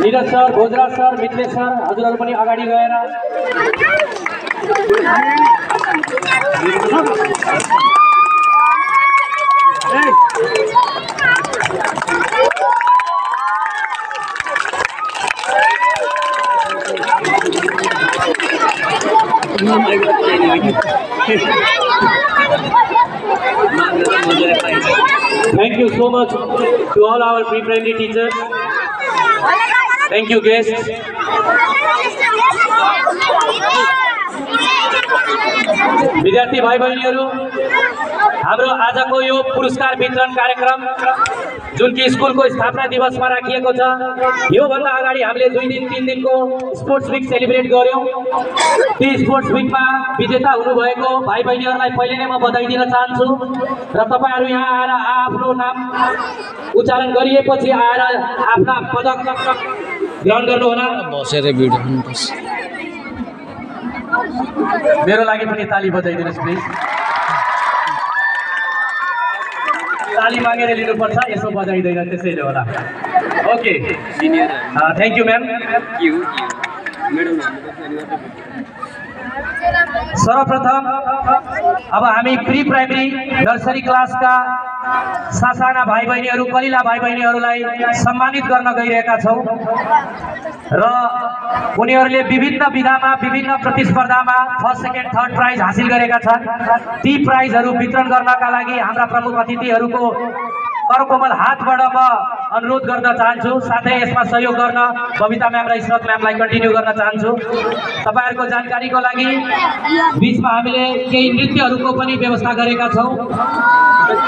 Niraj sir Bhojraj sir Mitresh sir हजुरहरू अगाडि गएर Thank you so much to all our pre-primary teachers. Thank you, guys. વિદ્યાર્થી ભાઈ બહેનીઓ हाम्रो आजको यो पुरस्कार वितरण कार्यक्रम जुन कि स्कुलको स्थापना दिवसमा राखिएको छ योभन्दा अगाडि हामीले दुई दिन तिन दिनको स्पोर्ट्स विक सेलिब्रेट गऱ्यौँ। ती स्पोर्ट्स विकमा विजेता हुनुभएको भाइ बहिनीहरूलाई पहिले नै म बधाई दिन चाहन्छु र तपाईँहरू यहाँ आएर आफ्नो नाम उच्चारण गरिएपछि आएर आफ्ना पदक ग्रहण गर्नुहोला। मेरो लागि पनि ताली बजाइदिनुहोस् प्लिज ताली मागेर लिनुपर्छ यसो बजाइँदैन त्यसैले होला। ओके थ्याङ्क यू म्याम सर्वप्रथम अब हामी प्री प्राइमेरी नर्सरी क्लासका सासाना भाइ बहिनीहरू कलिला भाइ बहिनीहरूलाई सम्मानित गर्न गइरहेका छौँ। र उनीहरूले विभिन्न विधामा विभिन्न प्रतिस्पर्धामा फर्स्ट सेकेन्ड थर्ड प्राइज हासिल गरेका छन्। ती प्राइजहरू वितरण गर्नका लागि हाम्रा प्रमुख अतिथिहरूको करकोमल हातबाट म अनुरोध गर्न चाहन्छु साथै यसमा सहयोग गर्न बबिता म्याम र इस्रत म्यामलाई कन्टिन्यू गर्न चाहन्छु। तपाईँहरूको जानकारीको लागि बिचमा हामीले केही नृत्यहरूको पनि व्यवस्था गरेका छौँ।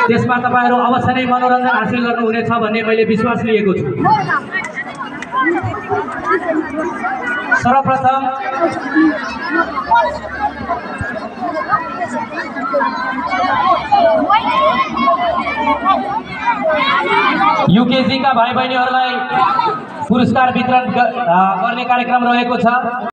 त्यसमा तपाईँहरू अवश्य नै मनोरञ्जन हासिल गर्नुहुनेछ भन्ने मैले विश्वास लिएको छु। सर्वप्रथम युकेजीका भाइ बहिनीहरूलाई पुरस्कार वितरण गर्ने कार्यक्रम रहेको छ।